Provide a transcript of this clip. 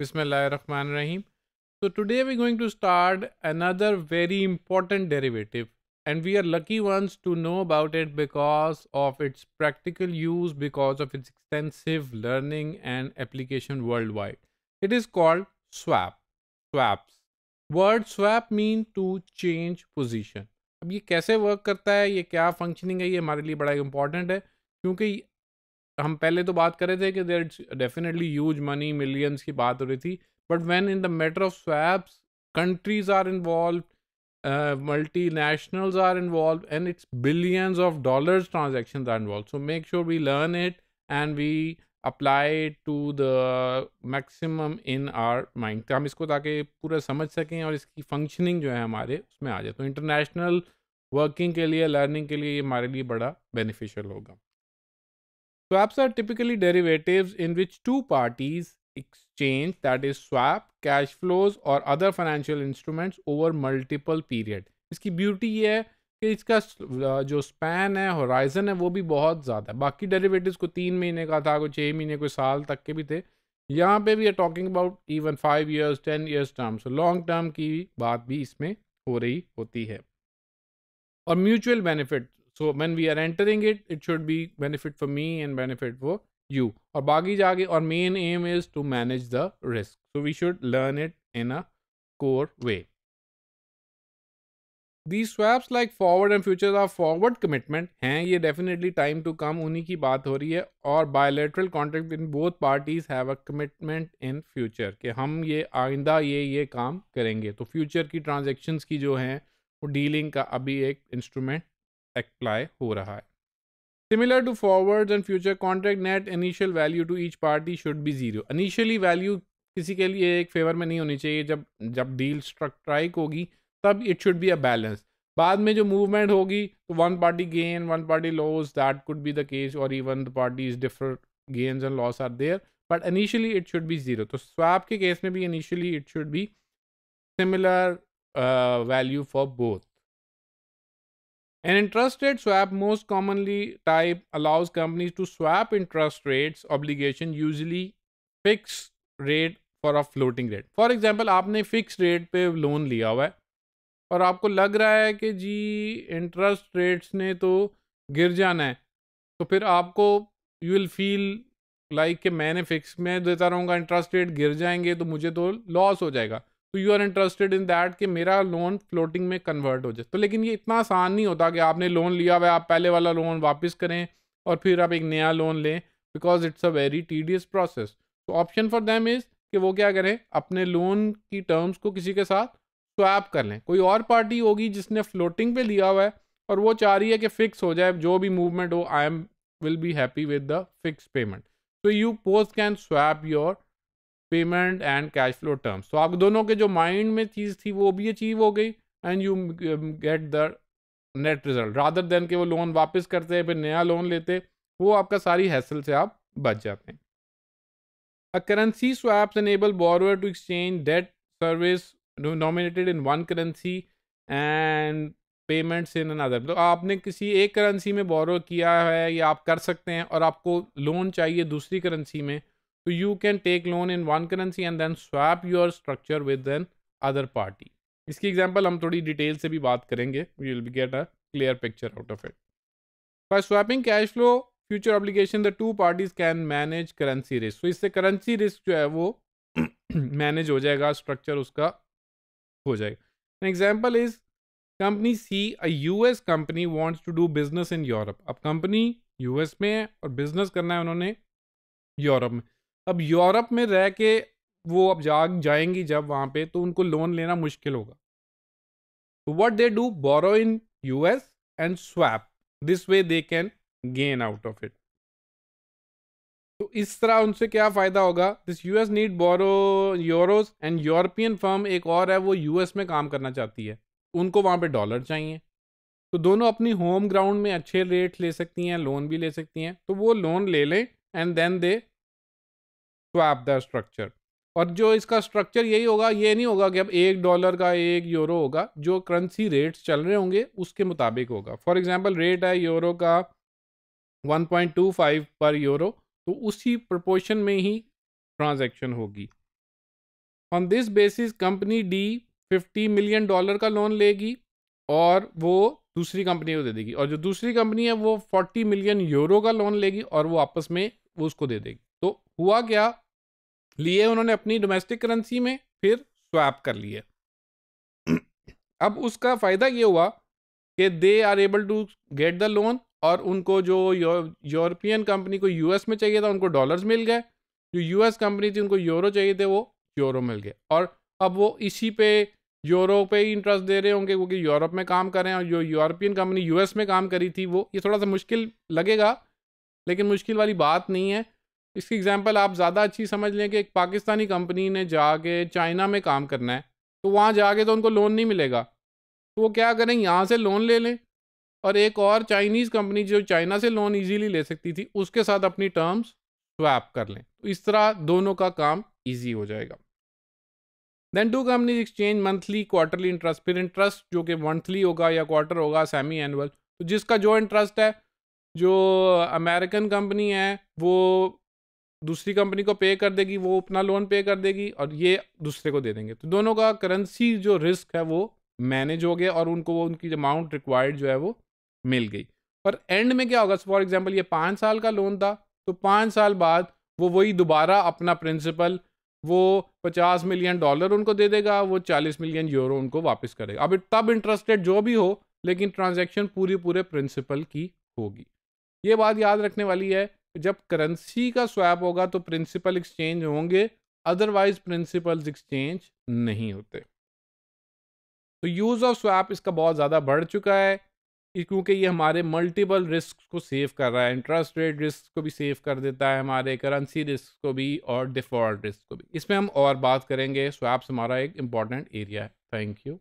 बिसमीम so today we going to start another very important derivative and we are lucky ones to know about it because of it's practical use because of it's extensive learning and application world wide it is called swap swap word swap mean to change position अब ये कैसे work करता है? ये क्या functioning है? ये हमारे लिए बड़ा इंपॉर्टेंट है, क्योंकि हम पहले तो बात कर रहे थे कि there definitely use money millions की बात हो रही थी but when in the matter of swaps countries are involved multinationals are involved and it's billions of dollars transaction are involved so make sure we learn it and we apply to the maximum in our mind तो हम इसको ताकि पूरा समझ सकें और इसकी functioning जो है हमारे उसमें आ जाए। तो इंटरनेशनल वर्किंग के लिए लर्निंग के लिए ये हमारे लिए बड़ा बेनिफिशियल होगा। Swaps are typically derivatives in which two parties exchange, that is, swap cash flows or other financial instruments over multiple period. इसकी ब्यूटी ये है कि इसका जो स्पैन है होराइजन है वो भी बहुत ज़्यादा है। बाकी डेरिवेटिव्स को तीन महीने का था कोई छः महीने कोई साल तक के भी थे। यहाँ पे भी talking about even five years ten years term so long term की बात भी इसमें हो रही होती है। और mutual benefit so when we are entering it it should be benefit for me and benefit for you और बाकी जाके, और main aim is to manage the risk so we should learn it in a core way the swaps like forward and future are forward commitment हैं, ये definitely time to come उन्हीं की बात हो रही है. और bilateral contract in both parties have a commitment in future कि हम ये आइंदा, ये ये काम करेंगे। तो फ्यूचर की ट्रांजेक्शन्स की जो हैं, वो डीलिंग का अभी एक इंस्ट्रूमेंट अप्लाई हो रहा है। Similar to forward and future contract net initial value to each party should be zero initially value किसी के लिए एक फेवर में नहीं होनी चाहिए। जब जब डील स्ट्राइक होगी, तब it should be a balance बाद में जो मूवमेंट होगी तो one party gain one party loss that could be the case और even the parties different gains and loss are there but initially it should be zero तो swap के case में भी initially it should be similar value for both An interest rate swap, most commonly type, allows companies to swap interest rates obligation usually fixed rate for a floating rate. For example, आपने fixed rate पे loan लिया हुआ है और आपको लग रहा है कि जी इंटरेस्ट रेट्स ने तो गिर जाना है तो फिर आपको यू विल फील लाइक कि मैंने फिक्स में देता रहूँगा इंटरेस्ट रेट गिर जाएँगे तो मुझे तो लॉस हो जाएगा तो you are interested in that कि मेरा लोन फ्लोटिंग में कन्वर्ट हो जाए। तो लेकिन ये इतना आसान नहीं होता कि आपने लोन लिया हुआ आप पहले वाला लोन वापस करें और फिर आप एक नया लोन लें because it's a very tedious process तो ऑप्शन फॉर दैम इज़ कि वो क्या करें, अपने लोन की टर्म्स को किसी के साथ स्वैप कर लें। कोई और पार्टी होगी जिसने फ्लोटिंग पे लिया हुआ है और वो चाह रही है कि फिक्स हो जाए, जो भी मूवमेंट हो I am will be happy with the fix payment तो you post can swap your payment and cash flow terms. तो आप दोनों के जो माइंड में चीज़ थी, वो भी अचीव हो गई and you get the net result. Rather than के वो लोन वापस करते हैं, फिर नया लोन लेते वो आपका सारी हैसल से आप बच जाते हैं। A currency swaps enable borrower to exchange debt service nominated in one currency and payments in another तो आपने किसी एक करेंसी में बोरो किया है, या आप कर सकते हैं और आपको लोन चाहिए दूसरी करेंसी में So, you can take loan in one currency and then swap your structure with an other party. इसकी एग्ज़ाम्पल हम थोड़ी डिटेल से भी बात करेंगे we will get a clear picture out of it by swapping cash flow future obligation the two parties can manage currency risk तो इससे currency risk जो है वो मैनेज हो जाएगा स्ट्रक्चर उसका हो जाएगा example is company C a US company wants to do business in Europe अब कंपनी यूएस में है और बिज़नेस करना है उन्होंने यूरोप में अब यूरोप में रह के वो अब जाग जाएँगी जब वहाँ पे तो उनको लोन लेना मुश्किल होगा। तो what they do borrow in U S and swap this way they can gain out of it तो इस तरह उनसे क्या फ़ायदा होगा? This U S need borrow euros and European firm एक और है, वो यूएस में काम करना चाहती है। उनको वहाँ पे डॉलर चाहिए। तो दोनों अपनी होम ग्राउंड में अच्छे रेट ले सकती हैं लोन भी ले सकती हैं। तो वो लोन ले लें and then they swap the structure. और जो इसका स्ट्रक्चर यही होगा, ये नहीं होगा कि अब एक डॉलर का एक यूरो होगा, जो करेंसी रेट्स चल रहे होंगे, उसके मुताबिक होगा। फॉर एग्जांपल रेट है यूरो का 1.25 पर यूरो तो उसी प्रोपोर्शन में ही ट्रांजैक्शन होगी। On this basis company D 50 million dollar का लोन लेगी, और वो दूसरी कंपनी को दे देगी। और जो दूसरी कंपनी है, वो 40 मिलियन यूरो का लोन लेगी, और वो आपस में उसको दे देगी। तो हुआ क्या? लिए उन्होंने अपनी डोमेस्टिक करेंसी में फिर स्वैप कर लिए। अब उसका फ़ायदा ये हुआ कि they are able to get the loan और उनको जो यूरोपियन कंपनी को यूएस में चाहिए था, उनको डॉलर्स मिल गए। जो यूएस कंपनी थी, उनको यूरो चाहिए थे, वो यूरो मिल गए। और अब वो इसी पे यूरो पे ही इंटरेस्ट दे रहे होंगे, क्योंकि यूरोप में काम कर और जो यूरोपियन कंपनी यूएस में काम करी थी, वो, ये थोड़ा सा मुश्किल लगेगा, लेकिन मुश्किल वाली बात नहीं है। इसकी एग्जांपल आप ज़्यादा अच्छी समझ लें कि एक पाकिस्तानी कंपनी ने जाके चाइना में काम करना है तो वहाँ जाके तो उनको लोन नहीं मिलेगा। तो वो क्या करें, यहाँ से लोन ले लें और एक और चाइनीज़ कंपनी जो चाइना से लोन इजीली ले सकती थी, उसके साथ अपनी टर्म्स स्वैप कर लें। तो इस तरह दोनों का काम ईजी हो जाएगा। Then two companies exchange monthly quarterly interest फिर इंटरेस्ट जो कि मंथली होगा या क्वार्टर होगा सेमी एनुअल तो जिसका जो इंटरेस्ट है, जो अमेरिकन कंपनी है, वो दूसरी कंपनी को पे कर देगी, वो अपना लोन पे कर देगी और ये दूसरे को दे देंगे। तो दोनों का करेंसी जो रिस्क है वो मैनेज हो गया और उनको वो उनकी अमाउंट रिक्वायर्ड जो है वो मिल गई। और एंड में क्या होगा? फॉर एग्ज़ाम्पल ये पाँच साल का लोन था तो पाँच साल बाद वो वही दोबारा अपना प्रिंसिपल वो पचास मिलियन डॉलर उनको दे देगा, वो चालीस मिलियन यूरो उनको वापस करेगा अब तब इंटरेस्टेड जो भी हो, लेकिन ट्रांजैक्शन पूरी पूरे प्रिंसिपल की होगी। ये बात याद रखने वाली है जब करेंसी का स्वैप होगा तो प्रिंसिपल एक्सचेंज होंगे, अदरवाइज़ प्रिंसिपल्स एक्सचेंज नहीं होते। तो यूज़ ऑफ़ स्वैप इसका बहुत ज़्यादा बढ़ चुका है क्योंकि ये हमारे मल्टीपल रिस्क को सेव कर रहा है, इंटरेस्ट रेट रिस्क को भी सेव कर देता है हमारे, करेंसी रिस्क को भी और डिफ़ॉल्ट रिस्क को भी। इसमें हम और बात करेंगे स्वैप्स हमारा एक इंपॉर्टेंट एरिया है। Thank you.